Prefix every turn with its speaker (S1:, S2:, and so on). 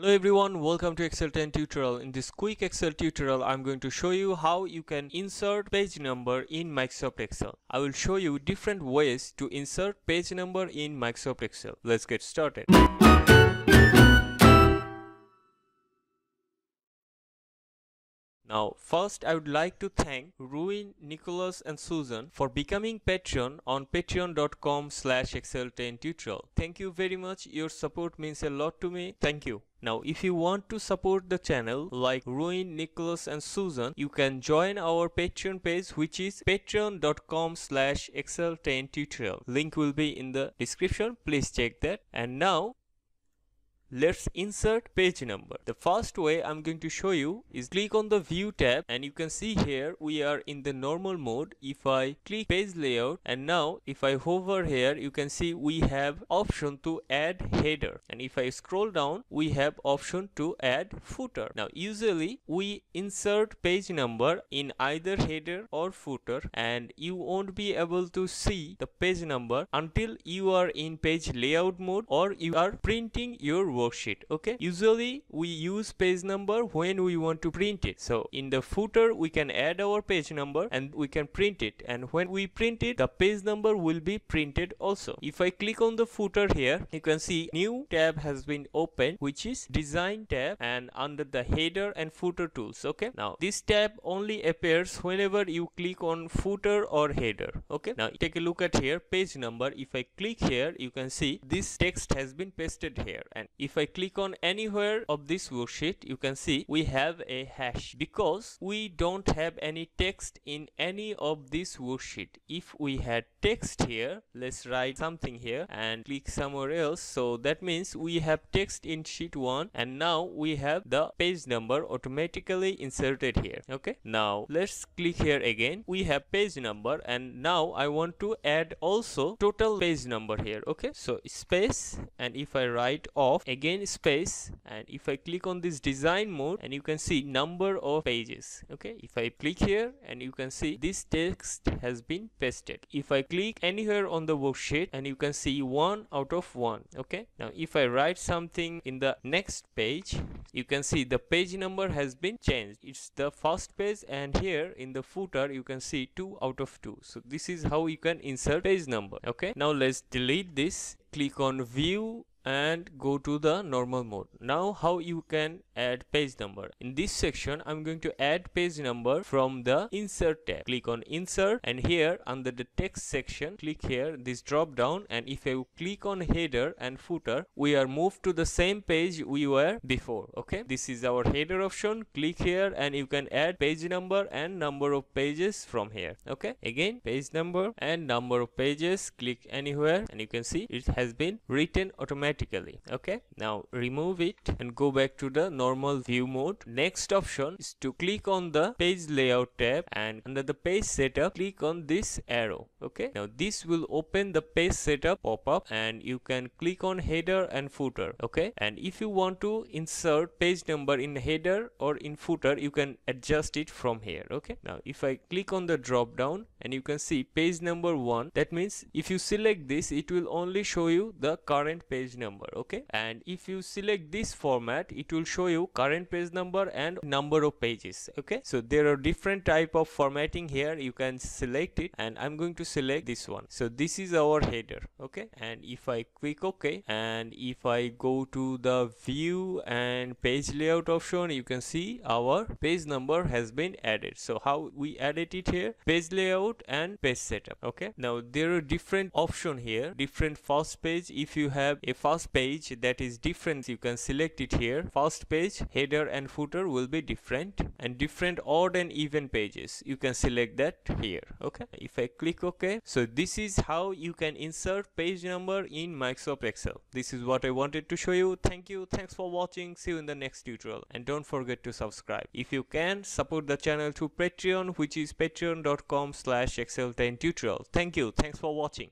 S1: Hello everyone, welcome to Excel 10 tutorial. In this quick Excel tutorial, I'm going to show you how you can insert page number in Microsoft Excel. I will show you different ways to insert page number in Microsoft Excel. Let's get started. Now, first I would like to thank Ruin, Nicholas and Susan for becoming patron on patreon.com slash excel10 tutorial. Thank you very much. Your support means a lot to me. Thank you. Now, if you want to support the channel like Ruin, Nicholas and Susan, you can join our Patreon page which is patreon.com slash excel10 tutorial. Link will be in the description. Please check that. And now, Let's insert page number. The first way I'm going to show you is click on the view tab and you can see here we are in the normal mode. If I click page layout and now if I hover here you can see we have option to add header and if I scroll down we have option to add footer. Now usually we insert page number in either header or footer and you won't be able to see the page number until you are in page layout mode or you are printing your worksheet okay? Usually we use page number when we want to print it. So in the footer we can add our page number and we can print it. And when we print it the page number will be printed also. If i click on the footer here you can see new tab has been opened which is design tab and under the header and footer tools okay? Now this tab only appears whenever you click on footer or header okay? Now take a look at here page number. If i click here you can see this text has been pasted here. And if if I click on anywhere of this worksheet you can see we have a hash because we don't have any text in any of this worksheet. If we had text here let's write something here and click somewhere else. So that means we have text in sheet 1 and now we have the page number automatically inserted here. Okay? Now let's click here again. We have page number and now I want to add also total page number here. Okay? So space and if I write off again space and if I click on this design mode and you can see number of pages okay? If I click here and you can see this text has been pasted. If I click anywhere on the worksheet and you can see one out of one okay? Now if I write something in the next page you can see the page number has been changed. It's the first page and here in the footer you can see two out of two. So this is how you can insert page number okay? Now let's delete this. Click on view and go to the normal mode. Now how you can add page number? In this section i'm going to add page number from the insert tab. Click on insert and here under the text section click here this drop down and if I click on header and footer we are moved to the same page we were before okay? This is our header option. Click here and you can add page number and number of pages from here okay? Again page number and number of pages. Click anywhere and you can see it has been written automatically automatically okay? Now remove it and go back to the normal view mode. Next option is to click on the page layout tab and under the page setup click on this arrow okay? Now this will open the page setup pop-up and you can click on header and footer okay? And if you want to insert page number in header or in footer you can adjust it from here okay? Now if i click on the drop down and you can see page number one that means if you select this it will only show you the current page number okay? And if you select this format it will show you current page number and number of pages okay? So there are different type of formatting here. You can select it and i'm going to select this one. So this is our header okay? And if i click ok and if i go to the view and page layout option you can see our page number has been added. So how we added it here? Page layout and page setup okay? Now there are different option here different first page. If you have a first page that is different you can select it here. First page header and footer will be different and different odd and even pages. You can select that here okay? If i click ok so this is how you can insert page number in microsoft excel. This is what i wanted to show you. Thank you. Thanks for watching. See you in the next tutorial. And don't forget to subscribe. If you can support the channel through patreon which is patreon.com slash excel10 tutorial. Thank you. Thanks for watching